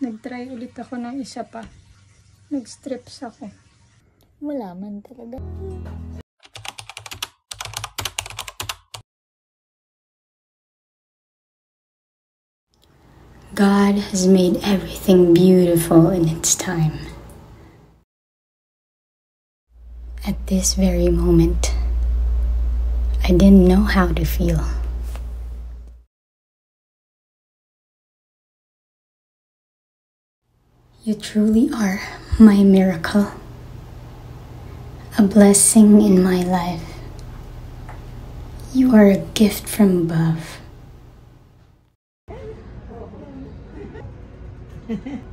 Nag-ulit ako ng isa pa. Ako. Wala man talaga. God has made everything beautiful in its time. At this very moment, I didn't know how to feel. You truly are my miracle, a blessing in my life. You are a gift from above.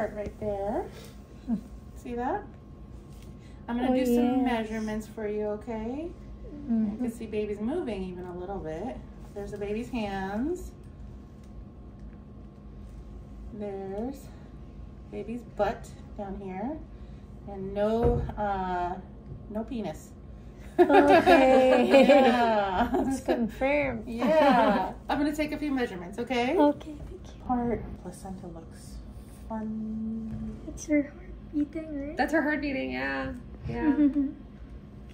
heart right there. See that? I'm gonna Oh, do some yes. measurements for you, okay? You can see baby's moving even a little bit. There's the baby's hands. There's baby's butt down here. And no, uh, no penis. Okay. yeah. It's confirmed. Yeah. I'm gonna take a few measurements, okay? Okay, thank you. Heart placenta looks fun. It's her heart beating, right? That's her heart beating, yeah. Yeah. Can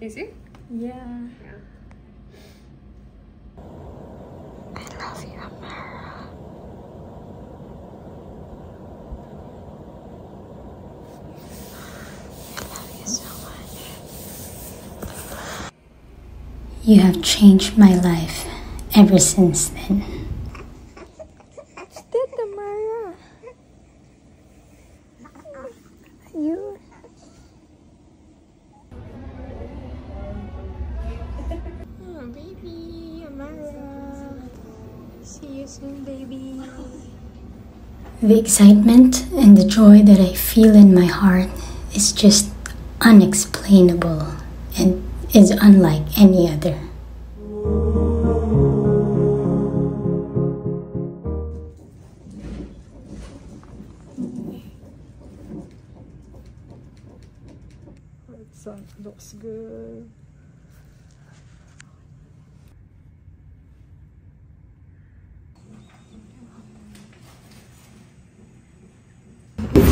you see? yeah. Yeah. I love you, Amarah. I love you so much. You have changed my life ever since then. It's dead, Amarah. You. Oh, baby, Amarah. See you soon, baby. The excitement and the joy that I feel in my heart is just unexplainable and is unlike any other.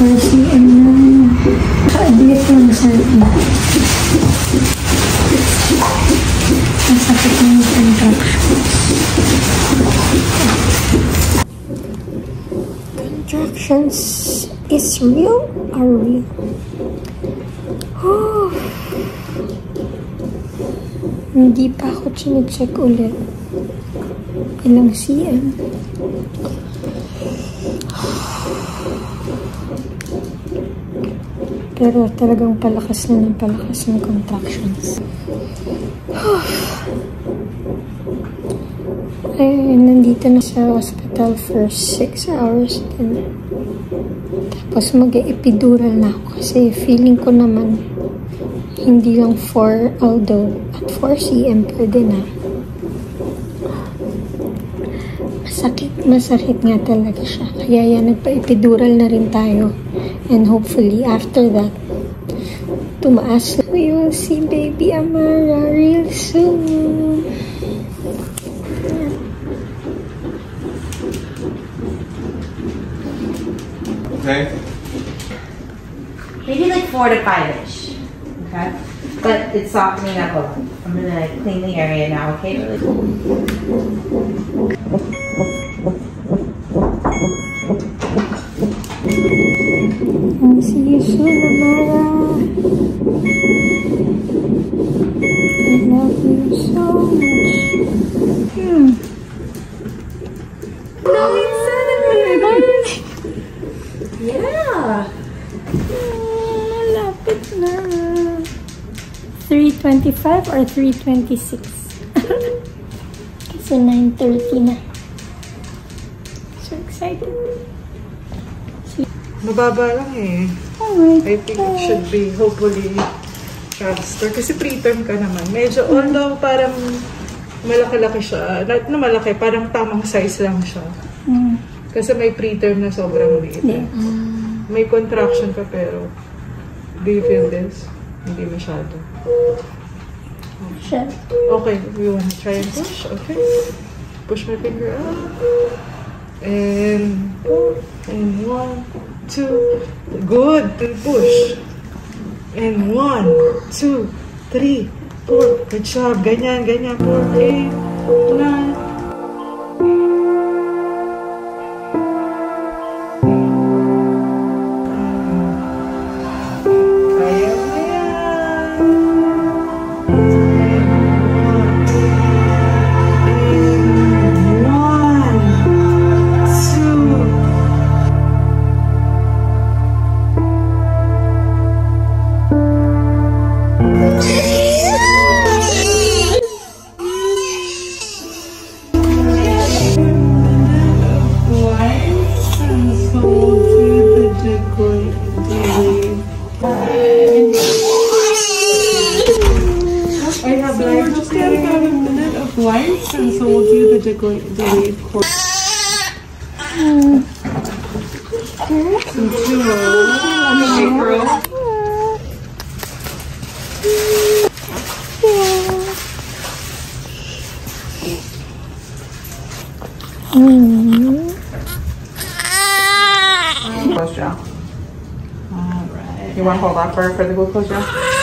First CM na. Kaadlit yung sa Masakit na yung contraction. Contractions is real are real. Oh. Hindi pa ako chinecheck ulit. Ilang CM. Pero talagang palakas na ng palakas ng contractions. Ay, nandito na sa hospital for 6 hours din. Tapos mag-epidural na ako kasi feeling ko naman hindi lang 4 although at 4 cm pwede na. Masakit, masakit nga talaga siya. Kaya yan, nagpa-epidural na rin tayo. And hopefully after that, tumaas. We will see baby Amarah real soon. Okay. Maybe like four to five ish. Okay. But it's softening up a lot. I'm gonna clean the area now, okay? 325 or 326? Kasi 9.30 na. So excited. Mababa lang eh. Oh my I think it should be hopefully faster. Kasi preterm ka naman. Medyo, although parang malaki-laki siya. Not na malaki, parang tamang size lang siya. Mm. Kasi may preterm na sobrang liit. Yeah. May contraction ka pero do you feel this? Hindi masyado. Okay, you wanna try and push? Okay. Push my finger up. And. And one, two. Good. And push. And one, two, three, four. Good job. Ganyan, ganyan. Four, eight, nine. And so we'll do the delayed course. Right. You want to hold off for, for the glucose gel?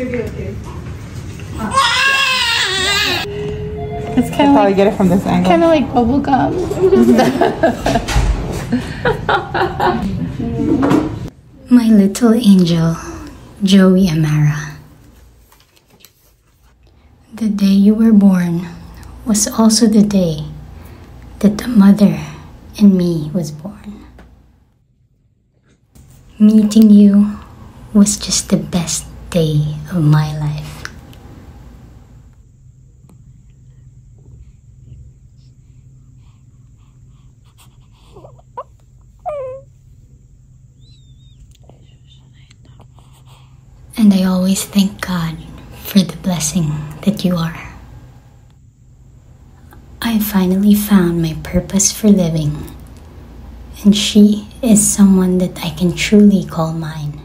It's I'll kind of probably like, get it from this angle. kind of like bubble gum. My little angel, Joie Amarah. The day you were born was also the day that the mother in me was born. Meeting you was just the best day of my life. And I always thank God for the blessing that you are. I finally found my purpose for living, and she is someone that I can truly call mine.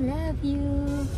Love you.